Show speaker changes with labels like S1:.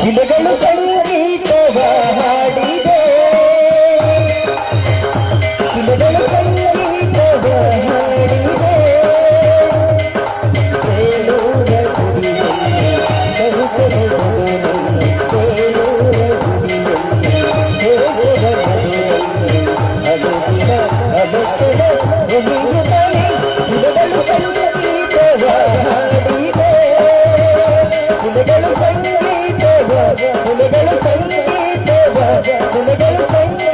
S1: ಶಿಲೆಗಳು ಸಂಗೀತವಾಡಿದೆ ಶಿಲೆಗಳು ಸಂಗೀತವಾಡಿದೆ ಬೇಲೂರ ಗುಡಿಯ ಬರುಸರ ಬೇಲೂರ ಗುಡಿಯ ಬೇಲೂರ ಗುಡಿಯ ಅಗಸಿರ ಅಗಸಿರ ಗುಡಿಯುತ್ತಲೇ ಶಿಲೆಗಳು ಸಂಗೀತವಾಡಿದೆ ಶಿಲೆಗಳು ಸುಳಿಗಳು ಸಂಗೀತವ ಸುಳಿಗಳು ಸಂಗೀತ